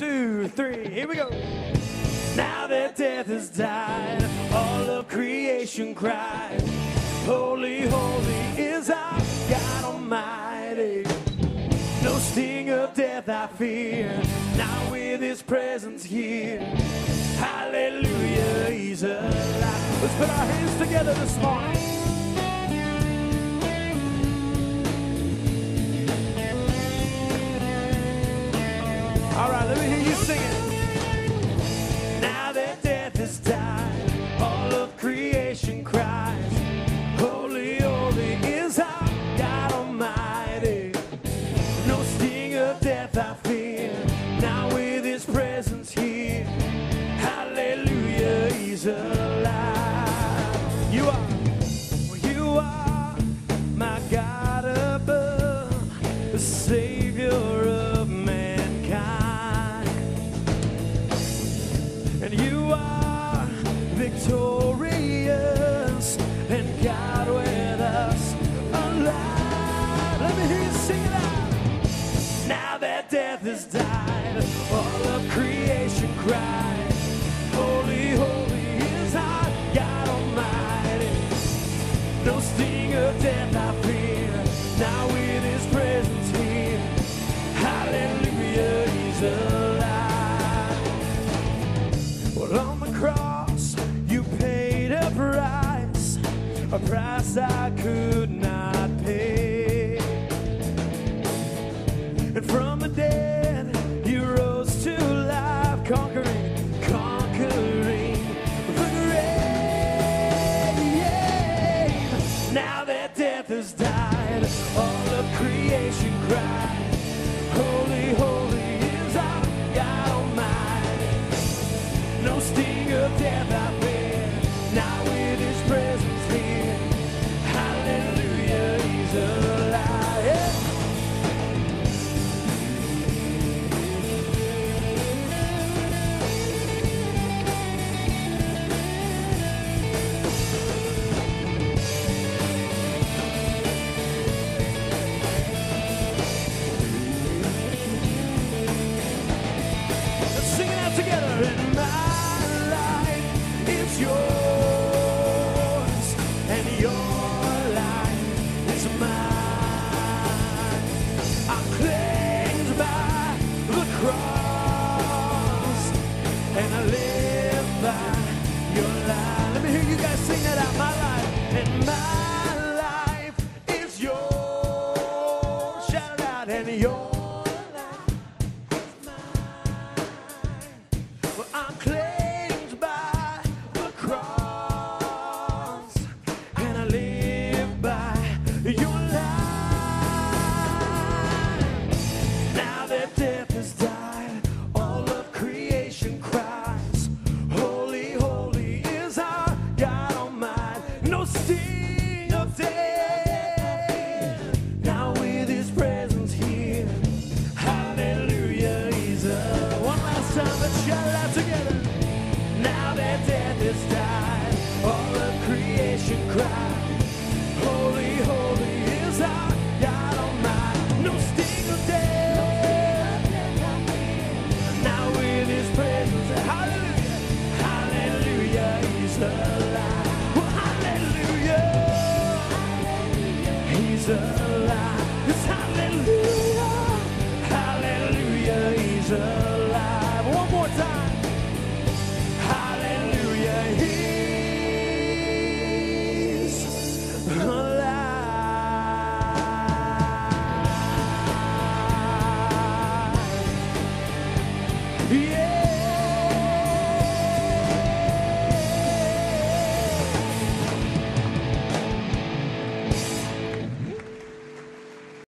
two, three, here we go. Now that death has died, all of creation cries. Holy, holy is our God Almighty. No sting of death I fear, now with his presence here. Hallelujah, he's alive. Let's put our hands together this morning. Death I fear. Now with His presence here, Hallelujah, He's alive. You are, has died, all of creation cries. Holy, holy is our God Almighty. No sting of death I fear. Now with His presence here, Hallelujah, He's alive. Well, on the cross, you paid a price, a price I could not sing it out together. And my life is yours, and your life is mine. I'm claimed by the cross, and I live creation cry. Holy, holy is our God Almighty. No sting of death. Now with His presence, Hallelujah, Hallelujah, He's alive. Well, hallelujah. He's alive.